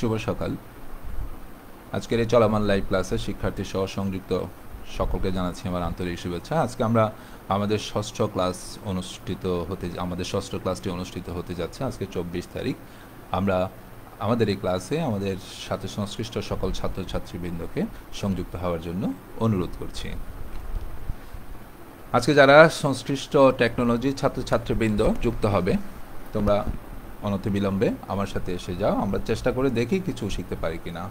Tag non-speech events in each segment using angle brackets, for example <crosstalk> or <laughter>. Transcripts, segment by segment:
শুভ সকাল। আজকের এই চলমান লাইভ ক্লাসে শিক্ষার্থী সহ সংযুক্ত সকলকে জানাচ্ছি আমার আন্তরিক শুভেচ্ছা। আজকে আমরা আমাদের ষষ্ঠ ক্লাস অনুষ্ঠিত হতে আমাদের ষষ্ঠ ক্লাসটি অনুষ্ঠিত হতে যাচ্ছে আজকে চব্বিশ তারিখ। আমরা আমাদের এই ক্লাসে আমাদের সাথে সংশ্লিষ্ট সকল ছাত্রছাত্রীবৃন্দকে সংযুক্ত হওয়ার জন্য অনুরোধ করছি। আজকে যারা সংশ্লিষ্ট টেকনোলজি ছাত্রছাত্রীবৃন্দ যুক্ত হবে, তোমরা অনতি বিলম্বে আমার সাথে এসে যাও, আমরা চেষ্টা করে দেখি কিছু শিখতে পারি কি না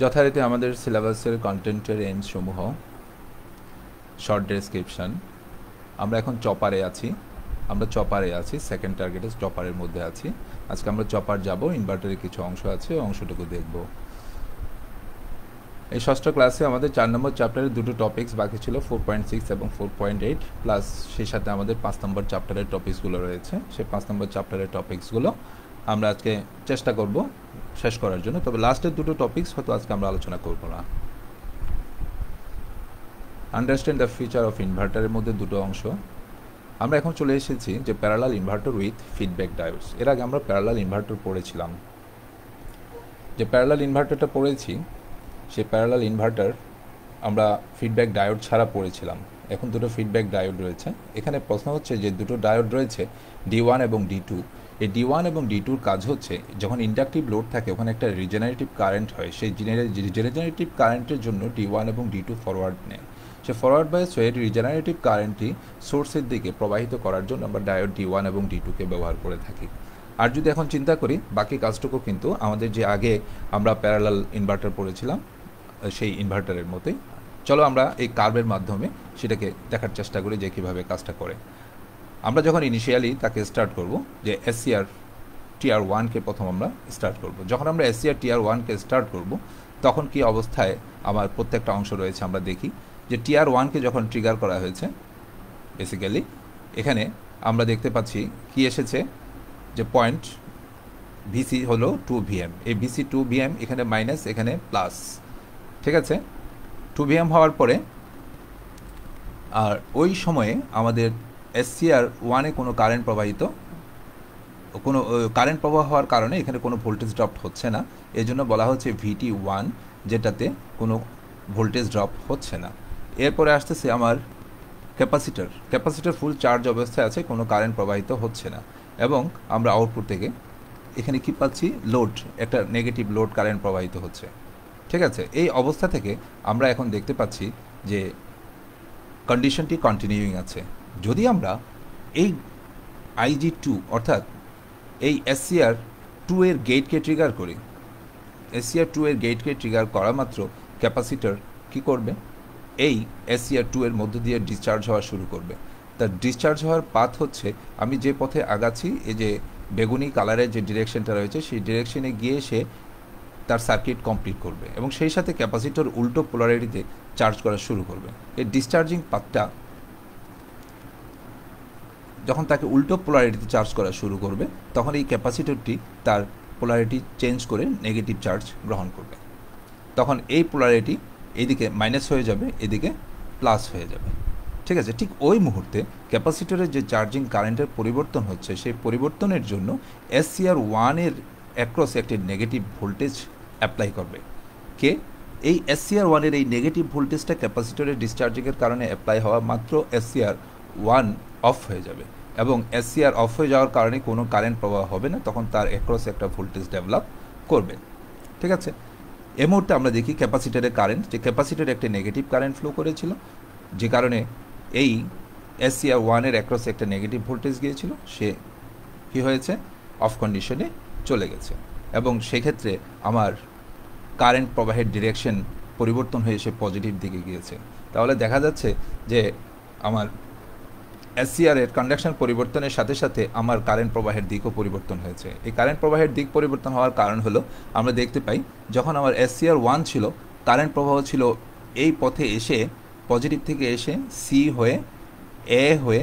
যথারীতি আমাদের সিলেবাসের কন্টেন্টের সমূহ শর্ট ডেসক্রিপশন, আমরা এখন চপারে আছি, আমরা চপারে আছি সেকেন্ড টার্গেটে চপারের মধ্যে আছি। আজকে আমরা চপার যাব ইনভার্টারের কিছু অংশ আছে, অংশটুকু দেখব। এই ষষ্ঠ ক্লাসে আমাদের চার নম্বর চ্যাপ্টারের দুটো টপিক্স বাকি ছিল ফোর পয়েন্ট সিক্স এবং ফোর পয়েন্ট এইট প্লাস সেই সাথে আমাদের পাঁচ নম্বর চ্যাপ্টারের টপিকসগুলো রয়েছে। সেই পাঁচ নম্বর চ্যাপ্টারের টপিক্সগুলো আমরা আজকে চেষ্টা করব শেষ করার জন্য। তবে লাস্টের দুটো টপিক্স হয়তো আজকে আমরা আলোচনা করব না। আন্ডারস্ট্যান্ড দ্য ফিচার অফ ইনভার্টারের মধ্যে দুটো অংশ। আমরা এখন চলে এসেছি যে parallel inverter with feedback diodes এর আগে আমরা প্যারালাল ইনভার্টার পড়েছিলাম। যে প্যারালাল ইনভার্টারটা পড়েছি সেই প্যারালাল ইনভার্টার আমরা ফিডব্যাক ডায়োড ছাড়া পড়েছিলাম। এখন দুটো ফিডব্যাক ডায়োড রয়েছে। এখানে প্রশ্ন হচ্ছে যে দুটো ডায়োড রয়েছে ডি ওয়ান এবং ডি টু এই ডি ওয়ান এবং ডি টুর কাজ হচ্ছে, যখন ইন্ডাকটিভ লোড থাকে, ওখানে একটা রিজেনারেটিভ কারেন্ট হয়। সেই রিজেনারেটিভ কারেন্টের জন্য ডি ওয়ান এবং ডি টু ফরওয়ার্ড নেয়। সে ফরওয়ার্ড বায়াস হয়ে রিজেনারেটিভ কারেন্টটি সোর্সের দিকে প্রবাহিত করার জন্য আমরা ডায়োড ডি ওয়ান এবং ডি টুকে ব্যবহার করে থাকি। আর যদি এখন চিন্তা করি, বাকি কাজটুকু কিন্তু আমাদের যে আগে আমরা প্যারালাল ইনভার্টার পড়েছিলাম সেই ইনভার্টারের মতোই। চলো আমরা এই কার্ভের মাধ্যমে সেটাকে দেখার চেষ্টা করি যে কীভাবে কাজটা করে। আমরা যখন ইনিশিয়ালি তাকে স্টার্ট করব, যে এসসিআর টিআর ওয়ানকে প্রথম আমরা স্টার্ট করব। যখন আমরা এসসিআর টিআর ওয়ানকে স্টার্ট করব, তখন কি অবস্থায় আমার প্রত্যেকটা অংশ রয়েছে আমরা দেখি যে টিআর ওয়ানকে যখন ট্রিগার করা হয়েছে বেসিক্যালি এখানে আমরা দেখতে পাচ্ছি কি এসেছে, যে পয়েন্ট ভিসি হলো টু ভিএম এই ভিসি টু ভিএম এখানে মাইনাস এখানে প্লাস ঠিক আছে? টু ভিএম হওয়ার পরে আর ওই সময়ে আমাদের এসসিআর ওয়ানে কোনো কারেন্ট প্রবাহিত, কোনো কারেন্ট প্রবাহ হওয়ার কারণে এখানে কোনো ভোল্টেজ ড্রপ হচ্ছে না। এজন্য বলা হচ্ছে ভিটি ওয়ান যেটাতে কোনো ভোল্টেজ ড্রপ হচ্ছে না। এরপরে আসতেছে আমার ক্যাপাসিটার ক্যাপাসিটার ফুল চার্জ অবস্থায় আছে, কোনো কারেন্ট প্রবাহিত হচ্ছে না। এবং আমরা আউটপুট থেকে এখানে কি পাচ্ছি? লোড একটা নেগেটিভ লোড কারেন্ট প্রবাহিত হচ্ছে। ঠিক আছে? এই অবস্থা থেকে আমরা এখন দেখতে পাচ্ছি যে কন্ডিশনটি কন্টিনিউইং আছে। যদি আমরা এই আইজি টু অর্থাৎ এই এসসিআর টু এর গেটকে ট্রিগার করি এসসিআর টু এর গেটকে ট্রিগার করা মাত্র ক্যাপাসিটার কি করবে? এই এসসিআর টু এর মধ্য দিয়ে ডিসচার্জ হওয়া শুরু করবে। তার ডিসচার্জ হওয়ার পাথ হচ্ছে, আমি যে পথে আগাচ্ছি, এই যে বেগুনি কালারের যে ডিরেকশনটা রয়েছে, সেই ডিরেকশনে গিয়ে সে তার সার্কিট কমপ্লিট করবে এবং সেই সাথে ক্যাপাসিটর উল্টো পোলারিটিতে চার্জ করা শুরু করবে। এই ডিসচার্জিং পাথটা যখন তাকে উল্টো পোলারিটিতে চার্জ করা শুরু করবে, তখন এই ক্যাপাসিটরটি তার পোলারিটি চেঞ্জ করে নেগেটিভ চার্জ গ্রহণ করবে। তখন এই পোলারিটি এদিকে মাইনাস হয়ে যাবে, এদিকে প্লাস হয়ে যাবে। ঠিক আছে, ঠিক ওই মুহূর্তে ক্যাপাসিটরের যে চার্জিং কারেন্টের পরিবর্তন হচ্ছে, সেই পরিবর্তনের জন্য এসসিআর ওয়ানের অ্যাক্রস একটি নেগেটিভ ভোল্টেজ অ্যাপ্লাই করবে। কে? এই এসসিআর ওয়ানের এই নেগেটিভ ভোল্টেজটা ক্যাপাসিটরের ডিসচার্জিংয়ের কারণে অ্যাপ্লাই হওয়া মাত্র এসসিআর ওয়ান অফ হয়ে যাবে এবং এসসিআর অফ হয়ে যাওয়ার কারণে কোনো কারেন্ট প্রবাহ হবে না, তখন তার অ্যাক্রস একটা ভোল্টেজ ডেভেলপ করবে। ঠিক আছে? এ মুহূর্তে আমরা দেখি ক্যাপাসিটারের কারেন্ট যে ক্যাপাসিটার একটা নেগেটিভ কারেন্ট ফ্লো করেছিল, যে কারণে এই এসসিআর ওয়ানের অ্যাক্রস একটা নেগেটিভ ভোল্টেজ গিয়েছিল, সে কী হয়েছে? অফ কন্ডিশনে চলে গেছে। এবং সেক্ষেত্রে আমার কারেন্ট প্রবাহের ডিরেকশন পরিবর্তন হয়ে সে পজিটিভ দিকে গিয়েছে। তাহলে দেখা যাচ্ছে যে আমার এসসিআর এর কন্ডাকশন পরিবর্তনের সাথে সাথে আমার কারেন্ট প্রবাহের দিকও পরিবর্তন হয়েছে। এই কারেন্ট প্রবাহের দিক পরিবর্তন হওয়ার কারণ হলো, আমরা দেখতে পাই যখন আমার এসসিআর ওয়ান ছিল কারেন্ট প্রবাহ ছিল এই পথে এসে পজিটিভ থেকে এসে সি হয়ে এ হয়ে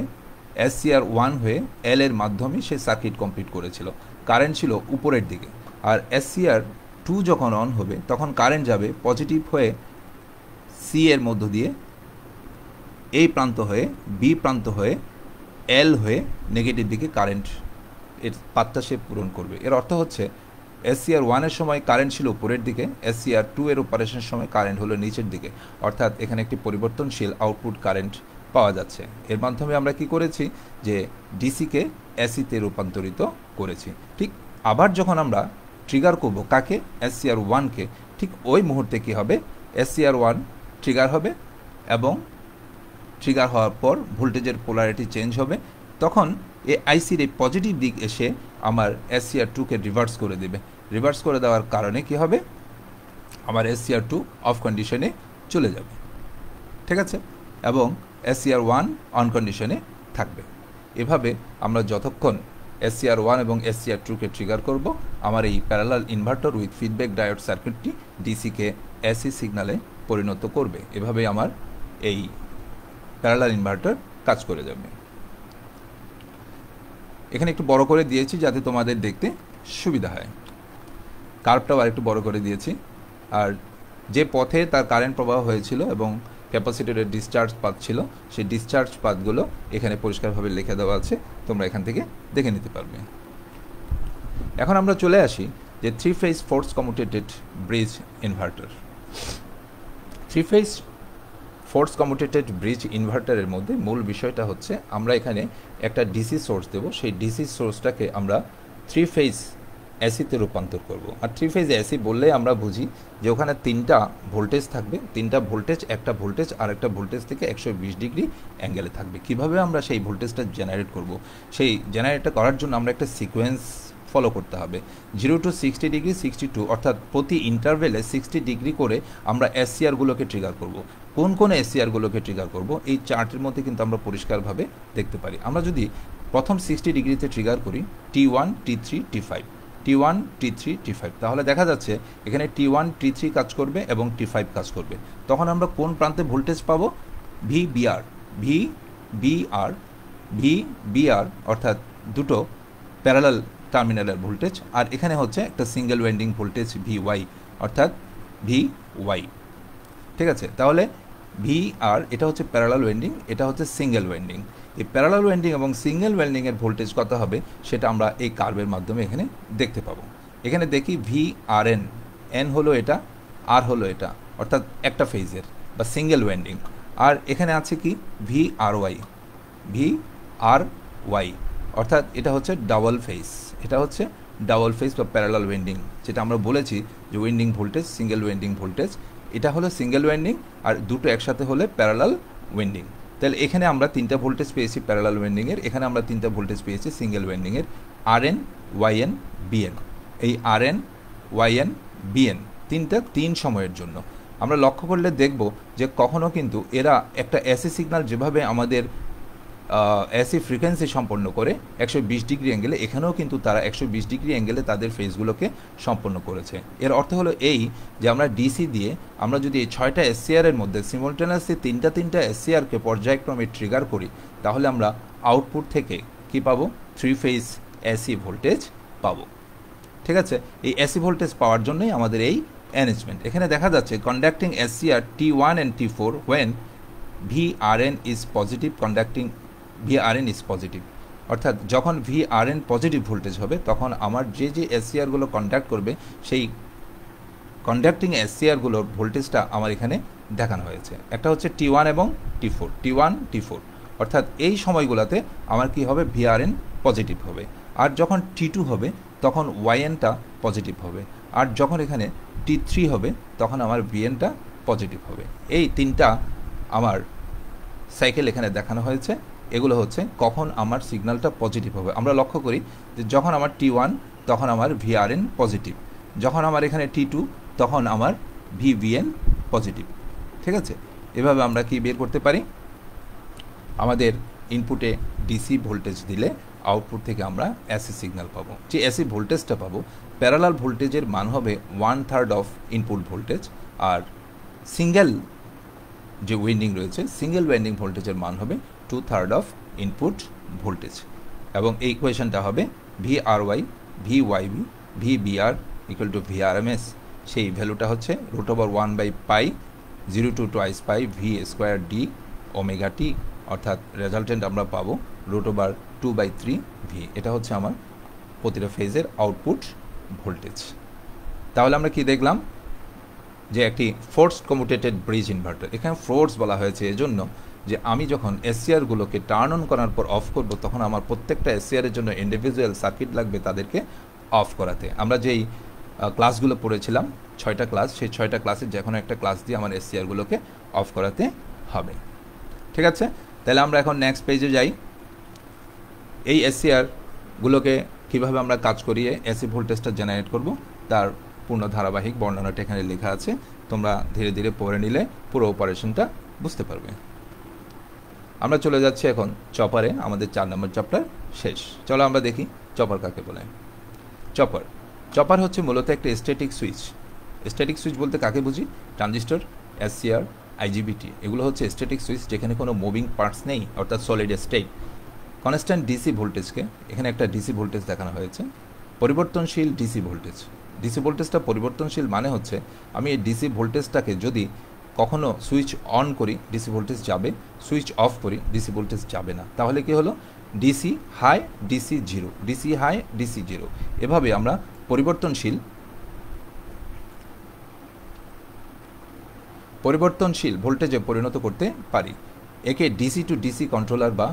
এসসিআর ওয়ান হয়ে এল এর মাধ্যমে সে সার্কিট কমপ্লিট করেছিল। কারেন্ট ছিল উপরের দিকে। আর এসসিআর টু যখন অন হবে, তখন কারেন্ট যাবে পজিটিভ হয়ে সি এর মধ্য দিয়ে এই প্রান্ত হয়ে বি প্রান্ত হয়ে এল হয়ে নেগেটিভ দিকে কারেন্ট এর পাত্তা সে পূরণ করবে। এর অর্থ হচ্ছে এসসিআর ওয়ানের সময় কারেন্ট ছিল উপরের দিকে এসসিআর টু এর অপারেশনের সময় কারেন্ট হলো নিচের দিকে। অর্থাৎ এখানে একটি পরিবর্তনশীল আউটপুট কারেন্ট পাওয়া যাচ্ছে। এর মাধ্যমে আমরা কি করেছি? যে ডিসিকে এসিতে রূপান্তরিত করেছি। ঠিক আবার যখন আমরা ট্রিগার করব কাকে? এসসিআর ওয়ানকে ঠিক ওই মুহূর্তে কি হবে? এসসিআর ওয়ান ট্রিগার হবে এবং ট্রিগার হওয়ার পর ভোল্টেজের পোলারিটি চেঞ্জ হবে। তখন এই আইসির এই পজিটিভ দিক এসে আমার এসসিআর টুকে রিভার্স করে দেবে। রিভার্স করে দেওয়ার কারণে কি হবে? আমার এসসিআর টু অফ কন্ডিশনে চলে যাবে। ঠিক আছে? এবং এসসিআর ওয়ান অন কন্ডিশনে থাকবে। এভাবে আমরা যতক্ষণ এসসিআর ওয়ান এবং এসসিআর টুকে ট্রিগার করব। আমার এই parallel inverter with feedback diode সার্কিটটি ডিসিকে এসি সিগনালে পরিণত করবে। এভাবে আমার এই প্যারালাল ইনভার্টার কাজ করে যাবে। এখানে একটু বড় করে দিয়েছি যাতে তোমাদের দেখতে সুবিধা হয়। কার্ভটাও আর একটু বড় করে দিয়েছি। আর যে পথে তার কারেন্ট প্রবাহ হয়েছিল এবং ক্যাপাসিটরের ডিসচার্জ পাত ছিল, সেই ডিসচার্জ পাতগুলো এখানে পরিষ্কারভাবে লিখে দেওয়া আছে, তোমরা এখান থেকে দেখে নিতে পারবে। এখন আমরা চলে আসি যে three phase force commutated bridge inverter three phase force commutated bridge ইনভার্টারের মধ্যে মূল বিষয়টা হচ্ছে, আমরা এখানে একটা ডিসি সোর্স দেব, সেই ডিসি সোর্সটাকে আমরা থ্রি ফেজ এসিতে রূপান্তর করব। আর থ্রি ফেজ এসি বললে আমরা বুঝি যে ওখানে তিনটা ভোল্টেজ থাকবে, তিনটা ভোল্টেজ একটা ভোল্টেজ আর একটা ভোল্টেজ থেকে একশো বিশ ডিগ্রি অ্যাঙ্গেলে থাকবে। কীভাবে আমরা সেই ভোল্টেজটা জেনারেট করব? সেই জেনারেটটা করার জন্য আমরা একটা সিকোয়েন্স ফলো করতে হবে। Zero to sixty degree sixty to অর্থাৎ প্রতি ইন্টারভেলে সিক্সটি ডিগ্রি করে আমরা এসসিআরগুলোকে ট্রিগার করব। কোন কোন এসসিআরগুলোকে ট্রিগার করব? এই চার্টের মধ্যে কিন্তু আমরা পরিষ্কারভাবে দেখতে পারি। আমরা যদি প্রথম সিক্সটি ডিগ্রিতে ট্রিগার করি T one T three T five T one T three T five তাহলে দেখা যাচ্ছে এখানে টি ওয়ান টি থ্রি কাজ করবে এবং টি ফাইভ কাজ করবে। তখন আমরা কোন প্রান্তে ভোল্টেজ পাবো? V BR V BR V BR অর্থাৎ দুটো প্যারালাল টার্মিনালের ভোল্টেজ। আর এখানে হচ্ছে একটা single winding voltage V Y অর্থাৎ ভি ওয়াই ঠিক আছে? তাহলে ভি আর এটা হচ্ছে প্যারালাল ওয়েন্ডিং এটা হচ্ছে সিঙ্গেল ওয়েন্ডিং এই প্যারালাল ওয়েন্ডিং এবং সিঙ্গেল ওয়েন্ডিংয়ের ভোল্টেজ কত হবে, সেটা আমরা এই কার্ভের মাধ্যমে এখানে দেখতে পাবো। এখানে দেখি ভি আর এন এন হলো এটা আর হলো এটা, অর্থাৎ একটা ফেজের বা সিঙ্গেল ওয়েন্ডিং আর এখানে আছে কি? V R Y V R Y অর্থাৎ এটা হচ্ছে ডাবল ফেজ এটা হচ্ছে ডাবল ফেজ বা প্যারালাল ওয়েন্ডিং যেটা আমরা বলেছি যে winding voltage single winding voltage এটা হলো সিঙ্গেল ওয়েন্ডিং আর দুটো একসাথে হলে প্যারালাল ওয়েন্ডিং তাহলে এখানে আমরা তিনটা ভোল্টেজ পেয়েছি প্যারালাল ওয়েন্ডিংয়ের এখানে আমরা তিনটা ভোল্টেজ পেয়েছি সিঙ্গেল ওয়েন্ডিংয়ের আর এন ওয়াইএন বিএন এই আর এন ওয়াইএন বিএন তিনটা তিন সময়ের জন্য। আমরা লক্ষ্য করলে দেখব যে কখনও কিন্তু এরা একটা এসি সিগনাল যেভাবে আমাদের এসি ফ্রিকোয়েন্সি সম্পন্ন করে একশো বিশ ডিগ্রি অ্যাঙ্গেলে এখানেও কিন্তু তারা একশো বিশ ডিগ্রি অ্যাঙ্গেলে তাদের ফেজগুলোকে সম্পন্ন করেছে। এর অর্থ হলো এই যে আমরা ডিসি দিয়ে আমরা যদি এই ছয়টা এসসিআরের মধ্যে সিমultaneously তিনটা তিনটা এসসিআরকে পর্যায়ক্রমে ট্রিগার করি, তাহলে আমরা আউটপুট থেকে কি পাবো? থ্রি ফেজ এসি ভোল্টেজ পাবো। ঠিক আছে? এই এসি ভোল্টেজ পাওয়ার জন্যই আমাদের এই অ্যারেঞ্জমেন্ট এখানে দেখা যাচ্ছে conducting SCR T one and T four when N is positive conducting V R N is positive অর্থাৎ যখন V R N positive voltage হবে, তখন আমার যে যে এসসিআরগুলো কন্ডাক্ট করবে, সেই কন্ডাক্টিং এসসিআরগুলোর ভোল্টেজটা আমার এখানে দেখানো হয়েছে। একটা হচ্ছে টি ওয়ান এবং T four T one T four অর্থাৎ এই সময়গুলোতে আমার কি হবে? ভি আর এন পজিটিভ হবে। আর যখন টি টু হবে, তখন ওয়াইএনটা পজিটিভ হবে। আর যখন এখানে টি থ্রি হবে, তখন আমার ভিএনটা পজিটিভ হবে। এই তিনটা আমার সাইকেল এখানে দেখানো হয়েছে। এগুলো হচ্ছে কখন আমার সিগন্যালটা পজিটিভ হবে। আমরা লক্ষ্য করি যে যখন আমার টি ওয়ান তখন আমার ভিআরএন পজিটিভ যখন আমার এখানে টি টু তখন আমার ভিভিএন পজিটিভ ঠিক আছে? এভাবে আমরা কি বের করতে পারি? আমাদের ইনপুটে ডিসি ভোল্টেজ দিলে আউটপুট থেকে আমরা এসি সিগন্যাল পাবো। যে এসি ভোল্টেজটা পাবো প্যারালাল ভোল্টেজের মান হবে one third of input voltage R single যে উইন্ডিং রয়েছে সিঙ্গেল ওয়েন্ডিং ভোল্টেজের মান হবে two third of input voltage এবং এই ইকুয়েশনটা হবে V R Y V Y V V BR equal to V R M S সেই ভ্যালুটা হচ্ছে root over one by pi zero to twice pi V square D omega T অর্থাৎ resultant আমরা পাবো root over two by three V এটা হচ্ছে আমার প্রতিটা ফেজের আউটপুট ভোল্টেজ তাহলে আমরা কি দেখলাম? যে একটি ফোর্স কমুটেটেড ব্রিজ ইনভার্টার এখানে ফোর্স বলা হয়েছে, এজন্য যে আমি যখন এসিআরগুলোকে টার্ন অন করার পর অফ করব, তখন আমার প্রত্যেকটা এসিআরের জন্য ইন্ডিভিজুয়াল সার্কিট লাগবে তাদেরকে অফ করাতে। আমরা যেই ক্লাসগুলো পড়েছিলাম, ছয়টা ক্লাস সেই ছয়টা ক্লাসের যে কোনো একটা ক্লাস দিয়ে আমার এসিআরগুলোকে অফ করাতে হবে। ঠিক আছে? তাহলে আমরা এখন নেক্সট পেজে যাই। এই এসিআরগুলোকে কীভাবে আমরা কাজ করিয়ে এসি ভোল্টেজটা জেনারেট করব, তার পূর্ণ ধারাবাহিক বর্ণনাটা এখানে লেখা আছে। তোমরা ধীরে ধীরে পড়ে নিলে পুরো অপারেশনটা বুঝতে পারবে। আমরা চলে যাচ্ছি এখন চপারে, আমাদের চার নম্বর চপটার শেষ। চলো আমরা দেখি চপার কাকে বলে। চপার চপার হচ্ছে মূলত একটা স্ট্যাটিক সুইচ স্ট্যাটিক সুইচ বলতে কাকে বুঝি? ট্রানজিস্টর এসসিআর আইজিবিটি এগুলো হচ্ছে স্ট্যাটিক সুইচ যেখানে কোনো মুভিং পার্টস নেই, অর্থাৎ সলিড স্টেট কনস্ট্যান্ট ডিসি ভোল্টেজকে এখানে একটা ডিসি ভোল্টেজ দেখানো হয়েছে। পরিবর্তনশীল ডিসি ভোল্টেজ ডিসি ভোল্টেজটা পরিবর্তনশীল মানে হচ্ছে, আমি এই ডিসি ভোল্টেজটাকে যদি কখনো সুইচ অন করি, ডিসি ভোল্টেজ যাবে, সুইচ অফ করি, ডিসি ভোল্টেজ যাবে না। তাহলে কি হলো? DC high, DC zero, DC high, DC zero. এভাবে আমরা পরিবর্তনশীল পরিবর্তনশীল ভোল্টেজে পরিণত করতে পারি। একে ডিসি টু ডিসি কন্ট্রোলার বা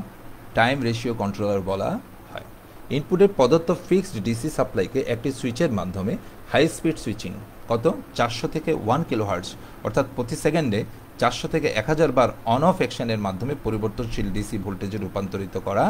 টাইম রেশিও কন্ট্রোলার বলা হয়। ইনপুটের প্রদত্ত ফিক্সড ডিসি সাপ্লাইকে একটি সুইচের মাধ্যমে হাই স্পিড সুইচিং কত? চারশো থেকে ওয়ান কিলো হার্টস অর্থাৎ প্রতি সেকেন্ডে চারশো থেকে এক হাজার বার অন অফ অ্যাকশনের মাধ্যমে পরিবর্তনশীল ডিসি ভোল্টেজে রূপান্তরিত করা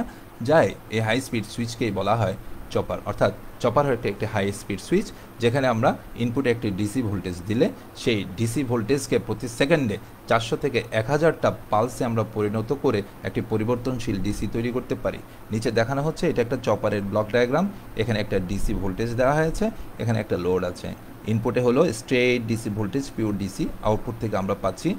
যায়। এই হাই স্পিড সুইচকেই বলা হয় চপার অর্থাৎ চপার হচ্ছে একটি হাই স্পিড সুইচ যেখানে আমরা ইনপুটে একটি ডিসি ভোল্টেজ দিলে সেই ডিসি ভোল্টেজকে প্রতি সেকেন্ডে চারশো থেকে এক হাজারটা পালসে আমরা পরিণত করে একটি পরিবর্তনশীল ডিসি তৈরি করতে পারি। নিচে দেখানো হচ্ছে এটা একটা চপারের ব্লক ডায়াগ্রাম এখানে একটা ডিসি ভোল্টেজ দেওয়া হয়েছে, এখানে একটা লোড আছে। ইনপুটে হলো straight DC voltage pure DC output থেকে আমরা পাচ্ছি,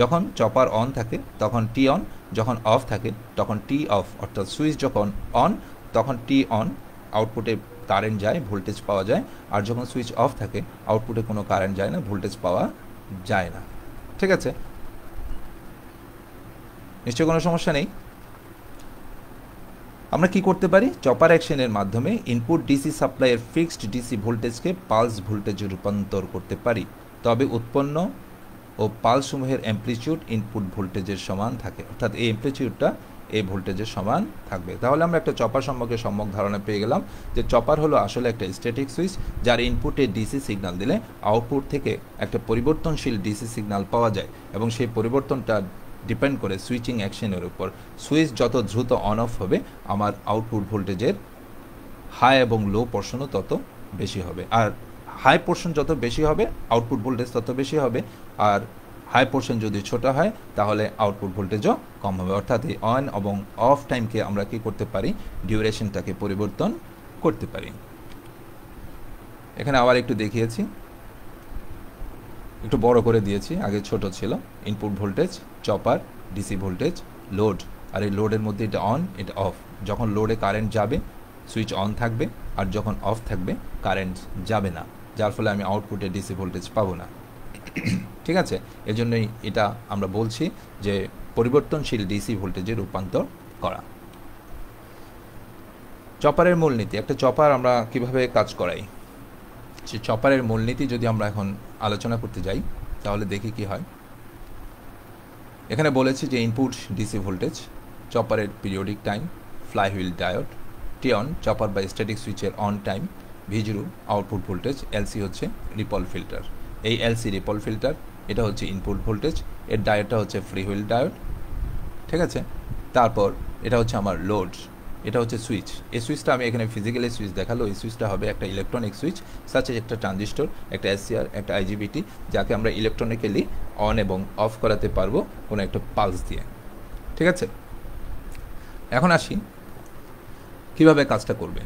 যখন চপার অন থাকে, তখন টি অন যখন অফ থাকে, তখন টি অফ অর্থাৎ সুইচ যখন অন তখন টি অন আউটপুটে কারেন্ট যায় ভোল্টেজ পাওয়া যায়, আর যখন সুইচ অফ থাকে আউটপুটে কোনো কারেন্ট যায় না ভোল্টেজ পাওয়া যায় না। ঠিক আছে? নিশ্চয় কোনো সমস্যা নেই? আমরা কি করতে পারি? চপার অ্যাকশনের মাধ্যমে ইনপুট ডিসি সাপ্লাইয়ের ফিক্সড ডিসি ভোল্টেজকে পালস ভোল্টেজে রূপান্তর করতে পারি। তবে উৎপন্ন ও পালসমূহের অ্যাম্প্লিচিউড ইনপুট ভোল্টেজের সমান থাকে। অর্থাৎ এই অ্যাম্প্লিচিউডটা এই ভোল্টেজের সমান থাকবে। তাহলে আমরা একটা চপার সম্পর্কে সম্যক ধারণা পেয়ে গেলাম যে চপার হলো আসলে একটা স্ট্যাটিক সুইচ যার ইনপুটে ডিসি সিগন্যাল দিলে আউটপুট থেকে একটা পরিবর্তনশীল ডিসি সিগন্যাল পাওয়া যায় এবং সেই পরিবর্তনটা ডিপেন্ড করে সুইচিং অ্যাকশনের উপর। সুইচ যত দ্রুত অন অফ হবে, আমার আউটপুট ভোল্টেজের হাই এবং লো পোর্শনও তত বেশি হবে। আর হাই পোর্শন যত বেশি হবে আউটপুট ভোল্টেজ তত বেশি হবে। আর হাই পোর্শন যদি ছোট হয়, তাহলে আউটপুট ভোল্টেজও কম হবে। অর্থাৎ এই অন এবং অফ টাইমকে আমরা কি করতে পারি? ডিউরেশনটাকে পরিবর্তন করতে পারি। এখানে আবার একটু দেখিয়েছি। একটু বড় করে দিয়েছি, আগে ছোট ছিল। Input voltage chopper DC voltage load আর এই লোডের মধ্যে এটা অন এটা অফ যখন লোডে কারেন্ট যাবে সুইচ অন থাকবে, আর যখন অফ থাকবে কারেন্ট যাবে না। যার ফলে আমি আউটপুটে ডিসি ভোল্টেজ পাবো না। <clears throat> ঠিক আছে? এজন্যই এটা আমরা বলছি যে পরিবর্তনশীল ডিসি ভোল্টেজে রূপান্তর করা। চপারের মূলনীতি। একটা চপার আমরা কীভাবে কাজ করাই? সে চপারের মূলনীতি যদি আমরা এখন আলোচনা করতে যাই, তাহলে দেখি কি হয়। এখানে বলেছি যে input DC voltage চপারের periodic time flywheel diode T on chopper বা স্ট্যাটিক সুইচের on time V zero output voltage LC হচ্ছে রিপল ফিল্টার এই এলসি রিপল ফিল্টার এটা হচ্ছে ইনপুট ভোল্টেজ এর ডায়োডটা হচ্ছে ফ্রি হুইল ডায়োড ঠিক আছে? তারপর এটা হচ্ছে আমার লোড এটা হচ্ছে সুইচ। এই সুইচটা আমি এখানে ফিজিক্যালি সুইচ দেখাল। এই সুইচটা হবে একটা ইলেকট্রনিক সুইচ সাথে একটা ট্রানজিস্টর একটা এসসিআর একটা আইজিবিটি যাকে আমরা ইলেকট্রনিক্যালি অন এবং অফ করাতে পারব কোনো একটা পালস দিয়ে। ঠিক আছে? এখন আসি কীভাবে কাজটা করবে।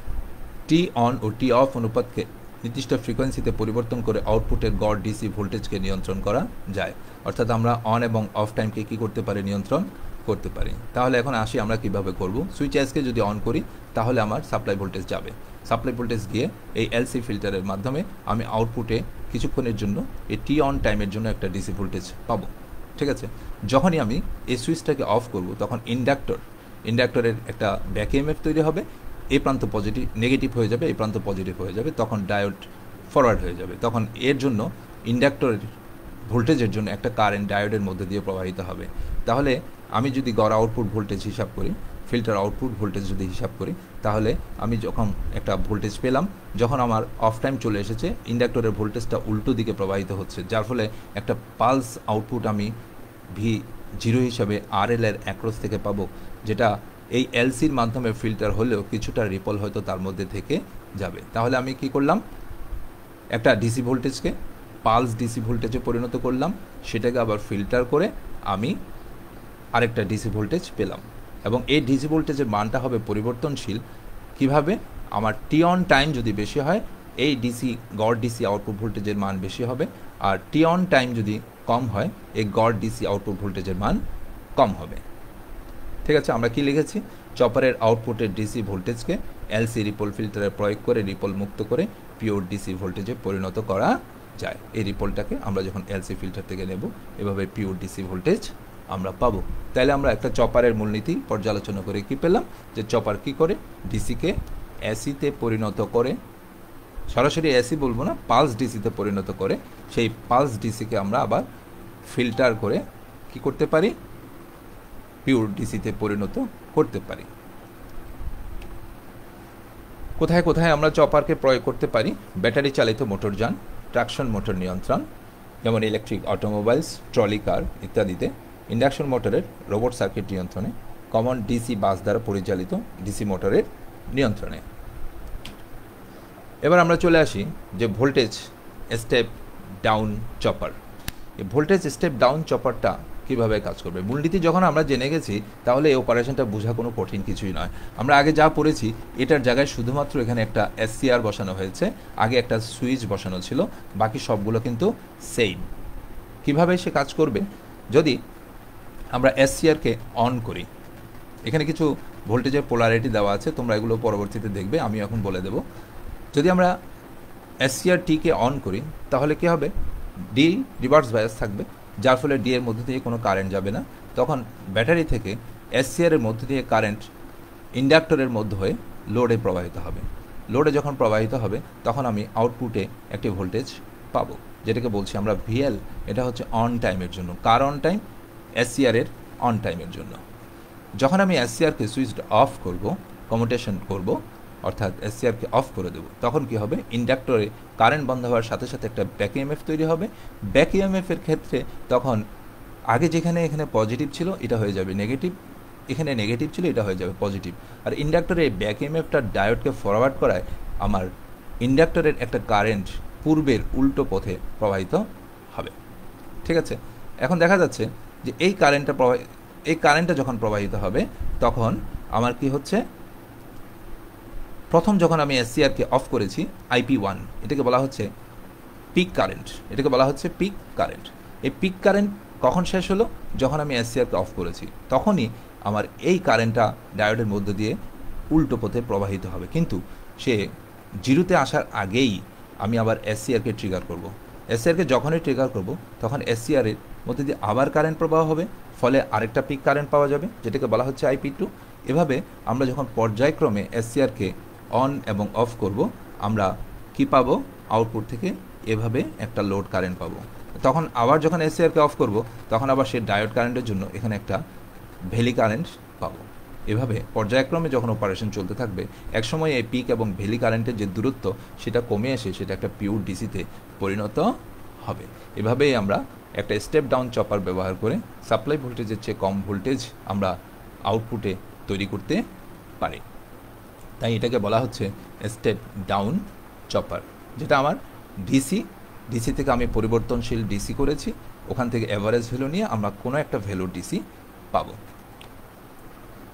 টি অন ও টি অফ অনুপাতকে নির্দিষ্ট ফ্রিকোয়েন্সিতে পরিবর্তন করে আউটপুটের গড় ডিসি ভোল্টেজকে নিয়ন্ত্রণ করা যায়। অর্থাৎ আমরা অন এবং অফ টাইমকে কী করতে পারি নিয়ন্ত্রণ? করতে পারি। তাহলে এখন আসি আমরা কীভাবে করব। সুইচ এসকে যদি অন করি, তাহলে আমার সাপ্লাই ভোল্টেজ যাবে। সাপ্লাই ভোল্টেজ গিয়ে এই এলসি ফিল্টারের মাধ্যমে আমি আউটপুটে কিছুক্ষণের জন্য এই টি অন টাইমের জন্য একটা ডিসি ভোল্টেজ পাবো। ঠিক আছে? যখনই আমি এই সুইচটাকে অফ করব, তখন ইন্ডাক্টর ইন্ডাক্টরের একটা ব্যাক এমএফ তৈরি হবে। এই প্রান্ত পজিটিভ নেগেটিভ হয়ে যাবে এই প্রান্ত পজিটিভ হয়ে যাবে, তখন ডায়োড ফরওয়ার্ড হয়ে যাবে। তখন এর জন্য ইন্ডাক্টরের ভোল্টেজের জন্য একটা কারেন্ট ডায়োডের মধ্যে দিয়ে প্রবাহিত হবে। তাহলে আমি যদি গড় আউটপুট ভোল্টেজ হিসাব করি ফিল্টার আউটপুট ভোল্টেজ যদি হিসাব করি, তাহলে আমি যখন একটা ভোল্টেজ পেলাম, যখন আমার অফ টাইম চলে এসেছে ইন্ডাক্টরের ভোল্টেজটা উল্টো দিকে প্রবাহিত হচ্ছে, যার ফলে একটা পালস আউটপুট আমি ভি জিরো হিসাবে আর এল এর অ্যাক্রস থেকে পাবো, যেটা এই এলসির মাধ্যমে ফিল্টার হলেও কিছুটা রিপল হয়তো তার মধ্যে থেকে যাবে। তাহলে আমি কি করলাম? একটা ডিসি ভোল্টেজকে পালস ডিসি ভোল্টেজে পরিণত করলাম, সেটাকে আবার ফিল্টার করে আমি আরেকটা ডিসি ভোল্টেজ পেলাম। এবং এই ডিসি ভোল্টেজের মানটা হবে পরিবর্তনশীল। কীভাবে? আমার টি অন টাইম যদি বেশি হয়, এই ডিসি, গড় ডিসি আউটপুট ভোল্টেজের মান বেশি হবে। আর টি অন টাইম যদি কম হয়, এই গড় ডিসি আউটপুট ভোল্টেজের মান কম হবে। ঠিক আছে, আমরা কি লিখেছি? চপারের আউটপুটের ডিসি ভোল্টেজকে এলসি রিপল ফিল্টারে প্রয়োগ করে রিপল মুক্ত করে পিওর ডিসি ভোল্টেজে পরিণত করা যায়। এই রিপলটাকে আমরা যখন এলসি ফিল্টার থেকে নেব, এভাবে পিওর ডিসি ভোল্টেজ আমরা পাবো। তাহলে আমরা একটা চপারের মূলনীতি পর্যালোচনা করে কি পেলাম? যে চপার কি করে? ডিসিকে এসিতে পরিণত করে। সরাসরি এসি বলব না, পালস ডিসিতে পরিণত করে। সেই পালস ডিসিকে আমরা আবার ফিল্টার করে কি করতে পারি? পিওর ডিসিতে পরিণত করতে পারি। কোথায় কোথায় আমরা চপারকে প্রয়োগ করতে পারি? ব্যাটারি চালিত মোটরযান ট্রাকশন মোটর নিয়ন্ত্রণ, যেমন ইলেকট্রিক অটোমোবাইলস, ট্রলি কার ইত্যাদিতে। ইন্ডাকশন মোটরের রোবট সার্কিট নিয়ন্ত্রণে, কমন ডিসি বাস দ্বারা পরিচালিত ডিসি মোটরের নিয়ন্ত্রণে। এবার আমরা চলে আসি যে ভোল্টেজ স্টেপ ডাউন চপার। এই ভোল্টেজ স্টেপ ডাউন চপারটা কীভাবে কাজ করবে? মূলনীতি যখন আমরা জেনে গেছি, তাহলে এই অপারেশনটা বোঝা কোনো কঠিন কিছুই নয়। আমরা আগে যা পড়েছি, এটার জায়গায় শুধুমাত্র এখানে একটা এসসিআর বসানো হয়েছে, আগে একটা সুইচ বসানো ছিল, বাকি সবগুলো কিন্তু সেম কীভাবে সে কাজ করবে? যদি আমরা এসসিআরকে অন করি। এখানে কিছু ভোল্টেজের পোলারিটি দেওয়া আছে, তোমরা এগুলো পরবর্তীতে দেখবে, আমি এখন বলে দেব। যদি আমরা এসসিআর টিকে অন করি, তাহলে কি হবে? ডি রিভার্স বায়াস থাকবে, যার ফলে ডি এর মধ্যে দিয়ে কোনো কারেন্ট যাবে না। তখন ব্যাটারি থেকে এসসিআর এর মধ্যে দিয়ে কারেন্ট ইন্ডাক্টরের মধ্যে হয়ে লোডে প্রবাহিত হবে। লোডে যখন প্রবাহিত হবে, তখন আমি আউটপুটে একটি ভোল্টেজ পাবো, যেটাকে বলছি আমরা ভিএল এটা হচ্ছে অন টাইমের জন্য। কার অন টাইম এর অন টাইমের জন্য। যখন আমি এসসিআরকে সুইচ অফ করব কমোটেশন করব, অর্থাৎ এসসিআরকে অফ করে দেবো, তখন কি হবে? ইন্ডাক্টরে কারেন্ট বন্ধ হওয়ার সাথে সাথে একটা ব্যাক ইএমএফ তৈরি হবে। ব্যাক ইএমএফের ক্ষেত্রে তখন আগে যেখানে এখানে পজিটিভ ছিল, এটা হয়ে যাবে নেগেটিভ এখানে নেগেটিভ ছিল, এটা হয়ে যাবে পজিটিভ আর ইন্ডাক্টরে এই ব্যাক ইএমএফটা ডায়োডকে ফরওয়ার্ড করায়, আমার ইন্ডাক্টরের একটা কারেন্ট পূর্বের উল্টো পথে প্রবাহিত হবে। ঠিক আছে? এখন দেখা যাচ্ছে যে এই কারেন্টটা এই কারেন্টটা যখন প্রবাহিত হবে, তখন আমার কি হচ্ছে? প্রথম যখন আমি এসসিআরকে অফ করেছি আইপি ওয়ান এটাকে বলা হচ্ছে পিক কারেন্ট এটাকে বলা হচ্ছে পিক কারেন্ট এই পিক কারেন্ট কখন শেষ হলো? যখন আমি এসসিআরকে অফ করেছি, তখনই আমার এই কারেন্টটা ডায়োডের মধ্য দিয়ে উল্টো পথে প্রবাহিত হবে। কিন্তু সে জিরোতে আসার আগেই আমি আবার এসসিআরকে ট্রিগার করব। এসসিআরকে যখনই ট্রিগার করব, তখন এসসিআরের মধ্যে দিয়ে আবার কারেন্ট প্রবাহ হবে, ফলে আরেকটা পিক কারেন্ট পাওয়া যাবে, যেটাকে বলা হচ্ছে আইপি টু এভাবে আমরা যখন পর্যায়ক্রমে এসসিআরকে অন এবং অফ করব, আমরা কি পাবো? আউটপুট থেকে এভাবে একটা লোড কারেন্ট পাবো। তখন আবার যখন এসসিআরকে অফ করব, তখন আবার সেই ডায়োড কারেন্টের জন্য এখানে একটা ভ্যালি কারেন্ট পাবো। এভাবে পর্যায়ক্রমে যখন অপারেশন চলতে থাকবে, একসময় এই পিক এবং ভ্যালি কারেন্টের যে দূরত্ব, সেটা কমে এসে সেটা একটা পিওর ডিসিতে পরিণত হবে। এভাবেই আমরা একটা স্টেপ ডাউন চপার ব্যবহার করে সাপ্লাই ভোল্টেজের চেয়ে কম ভোল্টেজ আমরা আউটপুটে তৈরি করতে পারি। তাই এটাকে বলা হচ্ছে স্টেপ ডাউন চপার যেটা আমার ডিসি ডিসি থেকে আমি পরিবর্তনশীল ডিসি করেছি, ওখান থেকে অ্যাভারেজ ভ্যালু নিয়ে আমরা কোনো একটা ভ্যালু ডিসি পাবো।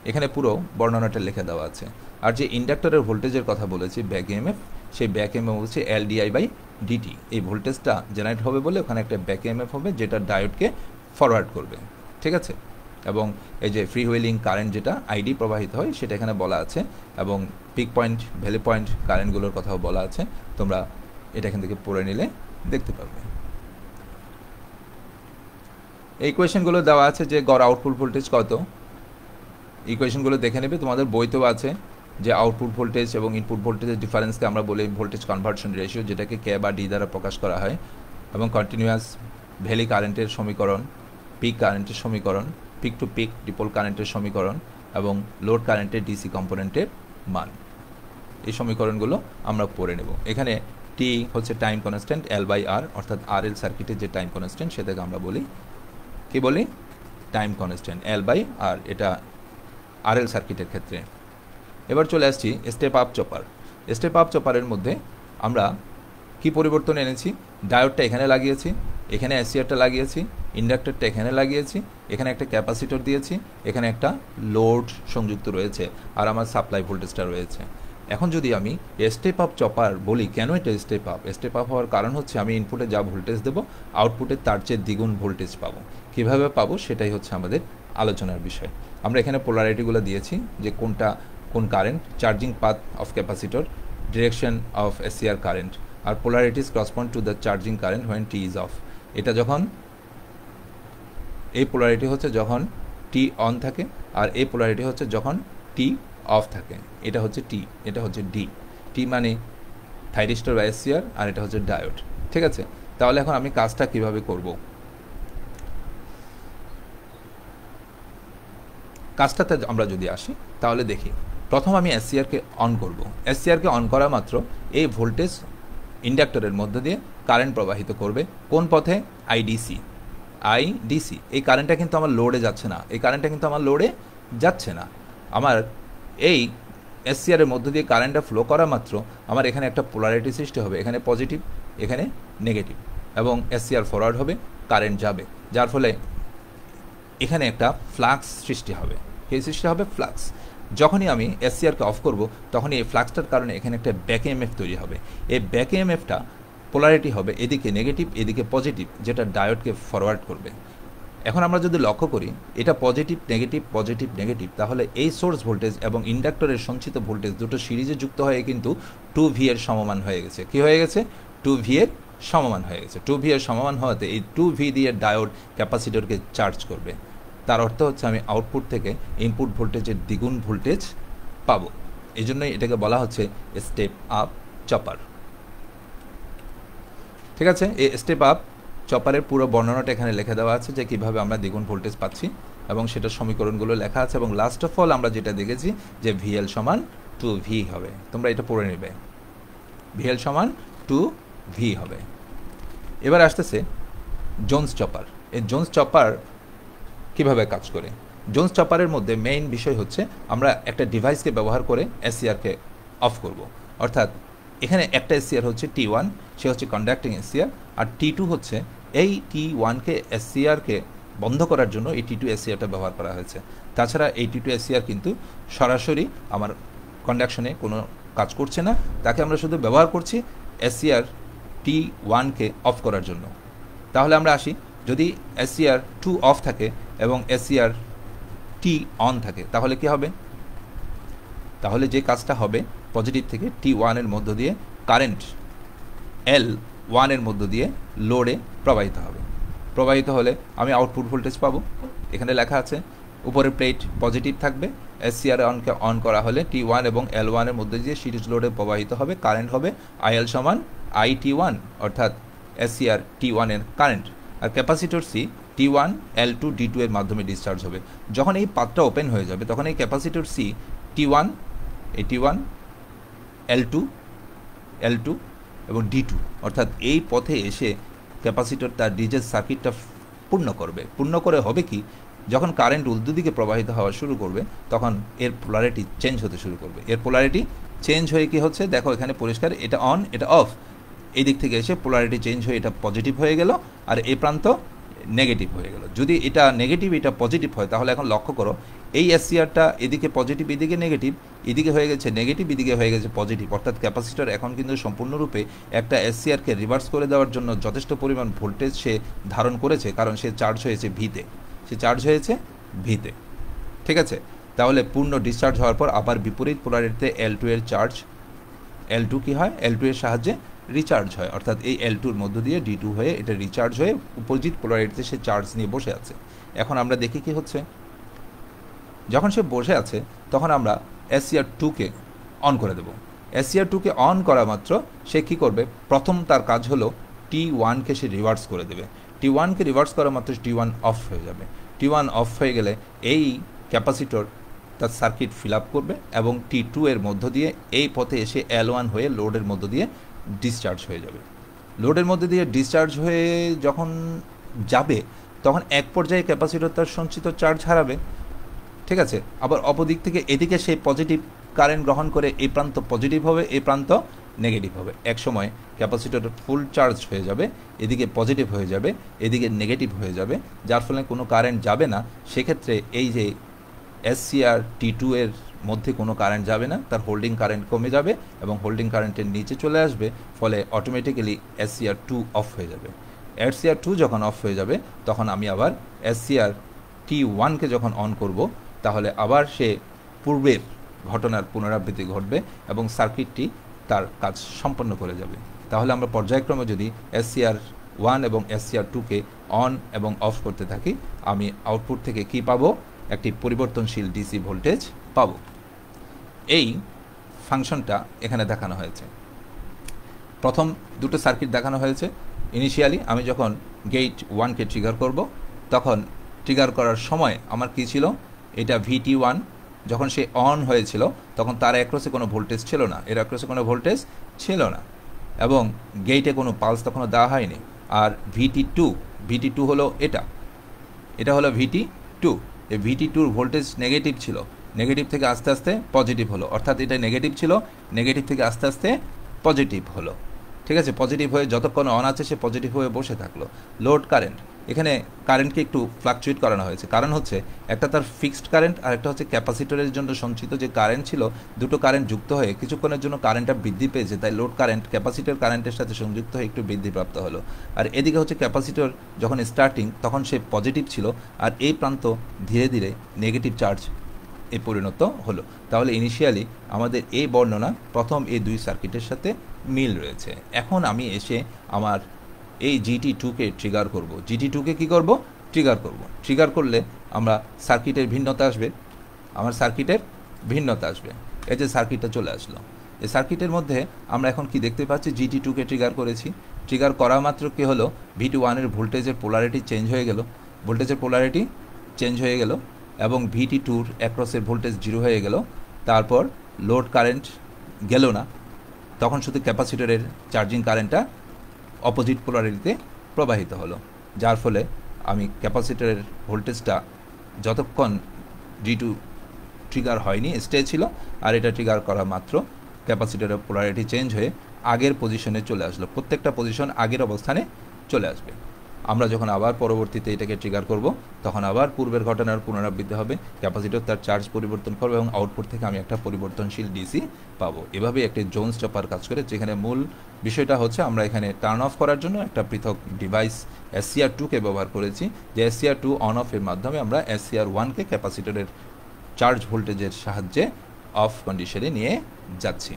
এখানে পুরো বর্ণনাটা লিখে দেওয়া আছে। আর যে ইন্ডাক্টরের ভোল্টেজের কথা বলেছি ব্যাক এমএফ সেই ব্যাক এমএফ হচ্ছে এলডিআই বাই ডিটি এই ভোল্টেজটা জেনারেট হবে বলে ওখানে একটা ব্যাক এমএফ হবে যেটা ডায়োডকে ফরওয়ার্ড করবে, ঠিক আছে? এবং এই যে ফ্রি হুইলিং কারেন্ট যেটা আইডি প্রবাহিত হয় সেটা এখানে বলা আছে এবং পিক পয়েন্ট ভ্যালি পয়েন্ট কারেন্টগুলোর কথাও বলা আছে, তোমরা এটা এখান থেকে পড়ে নিলে দেখতে পারবে। এই কোয়েশনগুলো দেওয়া আছে যে গড় আউটপুট ভোল্টেজ কত? ইকুয়েশনগুলো দেখে নেবে, তোমাদের বইতেও আছে। যে আউটপুট ভোল্টেজ এবং ইনপুট ভোল্টেজের ডিফারেন্সকে আমরা বলি ভোল্টেজ কনভার্সন রেশিও যেটাকে কে বা ডি দ্বারা প্রকাশ করা হয় এবং কন্টিনিউয়াস ভ্যালি কারেন্টের সমীকরণ পিক কারেন্টের সমীকরণ পিক টু পিক ডিপোল কারেন্টের সমীকরণ এবং লোড কারেন্টের ডিসি কম্পোনেন্টের মান। এই সমীকরণগুলো আমরা পড়ে নেব। এখানে টি হচ্ছে time constant L by R অর্থাৎ আর এল সার্কিটের যে টাইম কনস্ট্যান্ট সেটাকে আমরা বলি, কি বলি? Time constant L by R এটা আর এল সার্কিটের ক্ষেত্রে। এবার চলে আসছি step up chopper step up চপারের মধ্যে আমরা কি পরিবর্তন এনেছি? ডায়োডটা এখানে লাগিয়েছি, এখানে অ্যাসিয়ারটা লাগিয়েছি ইন্ডাক্টরটা এখানে লাগিয়েছি, এখানে একটা ক্যাপাসিটর দিয়েছি, এখানে একটা লোড সংযুক্ত রয়েছে, আর আমার সাপ্লাই ভোল্টেজটা রয়েছে। এখন যদি আমি স্টেপ আপ চপার বলি, কেন এটা স্টেপ আপ স্টেপ আপ হওয়ার কারণ হচ্ছে আমি ইনপুটে যা ভোল্টেজ দেবো আউটপুটে তার চেয়ে দ্বিগুণ ভোল্টেজ পাবো। কীভাবে পাবো? সেটাই হচ্ছে আমাদের আলোচনার বিষয়। আমরা এখানে পোলারিটিগুলো দিয়েছি, যে কোনটা কোন current charging path of capacitor direction of ACR current R polarities correspond to the charging current when T is off এটা যখন, এই পোলারিটি হচ্ছে যখন টি অন থাকে, আর এই পোলারিটি হচ্ছে যখন টি অফ থাকে। এটা হচ্ছে টি এটা হচ্ছে ডি টি মানে থাইরিস্টার বা এসিআর আর এটা হচ্ছে ডায়োড ঠিক আছে? তাহলে এখন আমি কাজটা কীভাবে করব? কাজটাতে আমরা যদি আসি, তাহলে দেখি। প্রথম আমি এসিআরকে অন করব। এসিআরকে অন করা মাত্র এই ভোল্টেজ ইন্ডাক্টরের মধ্য দিয়ে কারেন্ট প্রবাহিত করবে। কোন পথে? আইডিসি আইডিসি এই কারেন্টটা কিন্তু আমার লোডে যাচ্ছে না। এই কারেন্টটা কিন্তু আমার লোডে যাচ্ছে না। আমার এই এসসিআরের মধ্য দিয়ে কারেন্টটা ফ্লো করা মাত্র আমার এখানে একটা পোলারিটি সৃষ্টি হবে। এখানে পজিটিভ এখানে নেগেটিভ এবং এসসিআর ফরওয়ার্ড হবে কারেন্ট যাবে। যার ফলে এখানে একটা ফ্লাক্স সৃষ্টি হবে। এই সৃষ্টি হবে? ফ্লাক্স যখনই আমি এসসিআরকে অফ করব, তখনই এই ফ্লাক্সটার কারণে এখানে একটা ব্যাক এমএফ তৈরি হবে। এই ব্যাক এমএফটা পোলারিটি হবে, এদিকে নেগেটিভ এদিকে পজিটিভ যেটা ডায়োডকে ফরওয়ার্ড করবে। এখন আমরা যদি লক্ষ্য করি, এটা পজিটিভ নেগেটিভ পজিটিভ নেগেটিভ তাহলে এই সোর্স ভোল্টেজ এবং ইন্ডাক্টরের সঞ্চিত ভোল্টেজ দুটো সিরিজে যুক্ত হয়ে কিন্তু টু ভি এর সমমান হয়ে গেছে। কি হয়ে গেছে? টু ভি এর সমমান হয়ে গেছে। টু ভি এর সমমান হওয়াতে এই টু ভি দিয়ে ডায়োড ক্যাপাসিটরকে চার্জ করবে। তার অর্থ হচ্ছে আমি আউটপুট থেকে ইনপুট ভোল্টেজের দ্বিগুণ ভোল্টেজ পাবো। এই জন্যই এটাকে বলা হচ্ছে স্টেপ আপ চপার ঠিক আছে? এই স্টেপ আপ চপারের পুরো বর্ণনাটা এখানে লিখে দেওয়া আছে যে কীভাবে আমরা দ্বিগুণ ভোল্টেজ পাচ্ছি এবং সেটার সমীকরণগুলো লেখা আছে এবং লাস্ট অফ অল আমরা যেটা দেখেছি যে ভিএল সমান টু ভি হবে। তোমরা এটা পড়ে নেবে। ভিএল সমান টু ভি হবে। এবার আসতেছে জোন্স চপার এই জোন্স চপার কীভাবে কাজ করে? জোন্স চপারের মধ্যে মেইন বিষয় হচ্ছে আমরা একটা ডিভাইসকে ব্যবহার করে এসিআরকে অফ করব। অর্থাৎ এখানে একটা এসিআর হচ্ছে টি ওয়ান সে হচ্ছে কন্ডাক্টিং এসিআর আর টি টু হচ্ছে এই টি ওয়ানকে এসসিআরকে বন্ধ করার জন্য এই টি টু এসিআরটা ব্যবহার করা হয়েছে। তাছাড়া এই টি টু এসিআর কিন্তু সরাসরি আমার কন্ডাকশনে কোনো কাজ করছে না, তাকে আমরা শুধু ব্যবহার করছি এসিআর টি ওয়ানকে অফ করার জন্য। তাহলে আমরা আসি, যদি এসিআর টু অফ থাকে এবং এসিআর টি অন থাকে, তাহলে কি হবে? তাহলে যে কাজটা হবে পজিটিভ থেকে টি ওয়ানের মধ্য দিয়ে কারেন্ট এল ওয়ানের মধ্য দিয়ে লোডে প্রবাহিত হবে। প্রবাহিত হলে আমি আউটপুট ভোল্টেজ পাবো। এখানে লেখা আছে উপরে প্লেট পজিটিভ থাকবে এসসিআর অনকে অন করা হলে টি ওয়ান এবং এল ওয়ানের মধ্যে দিয়ে সিরিজ লোডে প্রবাহিত হবে কারেন্ট হবে আইএল সমান আই টি ওয়ান অর্থাৎ এসসিআর টি ওয়ানের কারেন্ট আর capacitor C T one L two D two এর মাধ্যমে ডিসচার্জ হবে। যখন এই পাতটা ওপেন হয়ে যাবে, তখন এই ক্যাপাসিটর সি টি ওয়ান এই T one L two L two এবং ডি টু অর্থাৎ এই পথে এসে ক্যাপাসিটর তার ডিজের সার্কিটটা পূর্ণ করবে। পূর্ণ করে হবে কি? যখন কারেন্ট উল্টো দিকে প্রবাহিত হওয়া শুরু করবে, তখন এর পোলারিটি চেঞ্জ হতে শুরু করবে। এর পোলারিটি চেঞ্জ হয়ে কি হচ্ছে? দেখো এখানে পরিষ্কার, এটা অন এটা অফ এই দিক থেকে এসে পোলারিটি চেঞ্জ হয়ে এটা পজিটিভ হয়ে গেল। আর এই প্রান্ত নেগেটিভ হয়ে গেল। যদি এটা নেগেটিভ এটা পজিটিভ হয়, তাহলে এখন লক্ষ্য করো, এই এসসিআরটা এদিকে পজিটিভ এদিকে নেগেটিভ এদিকে হয়ে গেছে নেগেটিভ এদিকে হয়ে গেছে পজিটিভ অর্থাৎ ক্যাপাসিটর এখন কিন্তু সম্পূর্ণরূপে একটা এসসিআরকে রিভার্স করে দেওয়ার জন্য যথেষ্ট পরিমাণ ভোল্টেজ সে ধারণ করেছে, কারণ সে চার্জ হয়েছে ভিতে সে চার্জ হয়েছে ভিতে ঠিক আছে? তাহলে পূর্ণ ডিসচার্জ হওয়ার পর আবার বিপরীত পোলারিটিতে এল টু এর চার্জ এল টু কী হয়? এল টু এর সাহায্যে রিচার্জ হয়, অর্থাৎ এই এল টুর মধ্য দিয়ে ডি টু হয়ে এটা রিচার্জ হয়ে উপজিৎ পোলারিটিতে সে চার্জ নিয়ে বসে আছে। এখন আমরা দেখি কি হচ্ছে। যখন সে বসে আছে, তখন আমরা এসিআর টুকে অন করে দেবো। এসিআর টুকে অন করা মাত্র সে কী করবে? প্রথম তার কাজ হলো টি ওয়ানকে সে রিভার্স করে দেবে। টি ওয়ানকে রিভার্স করা মাত্র টি ওয়ান অফ হয়ে যাবে। টি ওয়ান অফ হয়ে গেলে এই ক্যাপাসিটর তার সার্কিট ফিল আপ করবে এবং টি টু এর মধ্য দিয়ে এই পথে এসে এল ওয়ান হয়ে লোডের মধ্য দিয়ে ডিসচার্জ হয়ে যাবে। লোডের মধ্যে দিয়ে ডিসচার্জ হয়ে যখন যাবে, তখন এক পর্যায়ে ক্যাপাসিটর তার সঞ্চিত চার্জ হারাবে। ঠিক আছে? আবার অপদিক থেকে এদিকে সেই পজিটিভ কারেন্ট গ্রহণ করে এই প্রান্ত পজিটিভ হবে, এই প্রান্ত নেগেটিভ হবে। এক সময় ক্যাপাসিটর ফুল চার্জ হয়ে যাবে, এদিকে পজিটিভ হয়ে যাবে, এদিকে নেগেটিভ হয়ে যাবে, যার ফলে কোনো কারেন্ট যাবে না। সেক্ষেত্রে এই যে এসসিআর টি টু এর মধ্যে কোনো কারেন্ট যাবে না, তার হোল্ডিং কারেন্ট কমে যাবে এবং হোল্ডিং কারেন্টের নিচে চলে আসবে, ফলে অটোমেটিক্যালি এসসিআর টু অফ হয়ে যাবে। এসসিআর টু যখন অফ হয়ে যাবে, তখন আমি আবার এসসিআর টি ওয়ানকে যখন অন করব, তাহলে আবার সে পূর্বের ঘটনার পুনরাবৃত্তি ঘটবে এবং সার্কিটটি তার কাজ সম্পন্ন করে যাবে। তাহলে আমরা পর্যায়ক্রমে যদি এসসিআর ওয়ান এবং এসসিআর টুকে অন এবং অফ করতে থাকি, আমি আউটপুট থেকে কি পাবো? একটি পরিবর্তনশীল ডিসি ভোল্টেজ পাব। এই ফাংশনটা এখানে দেখানো হয়েছে। প্রথম দুটো সার্কিট দেখানো হয়েছে। ইনিশিয়ালি আমি যখন গেট ওয়ানকে ট্রিগার করব, তখন ট্রিগার করার সময় আমার কি ছিল? এটা ভিটি ওয়ান যখন সে অন হয়েছিল, তখন তার অ্যাক্রসে কোনো ভোল্টেজ ছিল না। এর অ্যাক্রসে কোনো ভোল্টেজ ছিল না। এবং গেটে কোনো পালস তখনও দেওয়া হয়নি। আর ভিটি টু ভিটি টু হলো এটা। এটা হলো ভিটি টু এই ভিটি টুর ভোল্টেজ নেগেটিভ ছিল। নেগেটিভ থেকে আস্তে আস্তে পজিটিভ হলো। অর্থাৎ এটা নেগেটিভ ছিল নেগেটিভ থেকে আস্তে আস্তে পজিটিভ হলো। ঠিক আছে? পজিটিভ হয়ে যতক্ষণ অন আছে, সে পজিটিভ হয়ে বসে থাকল। লোড কারেন্ট এখানে কারেন্টকে একটু ফ্লাকচুয়েট করানো হয়েছে। কারণ হচ্ছে, একটা তার ফিক্সড কারেন্ট আর একটা হচ্ছে ক্যাপাসিটরের জন্য সঞ্চিত যে কারেন্ট ছিল, দুটো কারেন্ট যুক্ত হয়ে কিছুক্ষণের জন্য কারেন্টটা বৃদ্ধি পেয়েছে, তাই লোড কারেন্ট ক্যাপাসিটর কারেন্টের সাথে সংযুক্ত হয়ে একটু বৃদ্ধিপ্রাপ্ত হলো। আর এদিকে হচ্ছে ক্যাপাসিটর যখন স্টার্টিং তখন সে পজিটিভ ছিল, আর এই প্রান্ত ধীরে ধীরে নেগেটিভ চার্জ এ পরিণত হলো। তাহলে ইনিশিয়ালি আমাদের এই বর্ণনা প্রথম এই দুই সার্কিটের সাথে মিল রয়েছে। এখন আমি এসে আমার এই জিটি টুকে ট্রিগার করব। জিটি টুকে কী করব? ট্রিগার করব। ট্রিগার করলে আমরা সার্কিটের ভিন্নতা আসবে। আমার সার্কিটের ভিন্নতা আসবে। এই যে সার্কিটটা চলে আসলো। এই সার্কিটের মধ্যে আমরা এখন কি দেখতে পাচ্ছি? জিটি টুকে ট্রিগার করেছি। ট্রিগার করা মাত্র কী হলো? ভিটি ওয়ানের ভোল্টেজের পোলারিটি চেঞ্জ হয়ে গেল। ভোল্টেজের পোলারিটি চেঞ্জ হয়ে গেল। এবং ভিটি টুর অ্যাক্রসের ভোল্টেজ জিরো হয়ে গেল। তারপর লোড কারেন্ট গেল না। তখন শুধু ক্যাপাসিটরের চার্জিং কারেন্টটা অপোজিট পোলারিটিতে প্রবাহিত হলো। যার ফলে আমি ক্যাপাসিটরের ভোল্টেজটা যতক্ষণ ডি টু ট্রিগার হয়নি স্টে ছিল, আর এটা ট্রিগার করা মাত্র ক্যাপাসিটরের পোলারিটি চেঞ্জ হয়ে আগের পজিশনে চলে আসলো। প্রত্যেকটা পজিশন আগের অবস্থানে চলে আসবে। আমরা যখন আবার পরবর্তীতে এটাকে ট্রিগার করব, তখন আবার পূর্বের ঘটনার পুনরাবৃত্তি হবে ক্যাপাসিটর তার চার্জ পরিবর্তন করবে এবং আউটপুট থেকে আমি একটা পরিবর্তনশীল ডিসি পাবো। এভাবে একটি জোন স্টপার কাজ করে, যেখানে মূল বিষয়টা হচ্ছে আমরা এখানে টার্ন অফ করার জন্য একটা পৃথক ডিভাইস এসসিআর টুকে ব্যবহার করেছি। যে এসসিআর টু অন অফের মাধ্যমে আমরা এসসিআর ওয়ানকে ক্যাপাসিটরের চার্জ ভোল্টেজের সাহায্যে অফ কন্ডিশনে নিয়ে যাচ্ছি।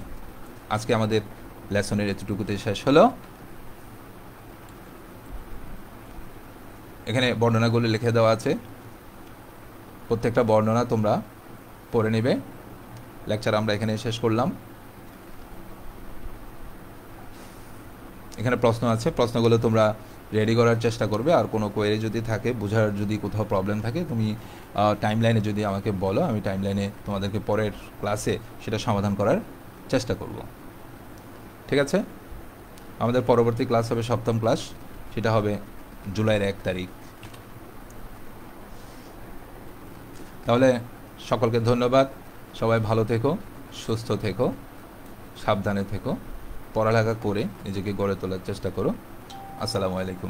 আজকে আমাদের লেসনের এতটুকুতে শেষ হলো। এখানে বর্ণনাগুলো লিখে দেওয়া আছে। প্রত্যেকটা বর্ণনা তোমরা পড়ে নেবে। লেকচার আমরা এখানে শেষ করলাম। এখানে প্রশ্ন আছে, প্রশ্নগুলো তোমরা রেডি করার চেষ্টা করবে। আর কোনো কোয়েরি যদি থাকে, বোঝার যদি কোথাও প্রবলেম থাকে, তুমি টাইম লাইনে যদি আমাকে বলো, আমি টাইম লাইনে তোমাদেরকে পরের ক্লাসে সেটা সমাধান করার চেষ্টা করব। ঠিক আছে? আমাদের পরবর্তী ক্লাস হবে সপ্তম ক্লাস সেটা হবে জুলাইয়ের এক তারিখ। তাহলে সকলকে ধন্যবাদ। সবাই ভালো থেকো, সুস্থ থেকো, সাবধানে থেকো, পড়ালেখা করে নিজেকে গড়ে তোলার চেষ্টা করো। আসসালামু আলাইকুম।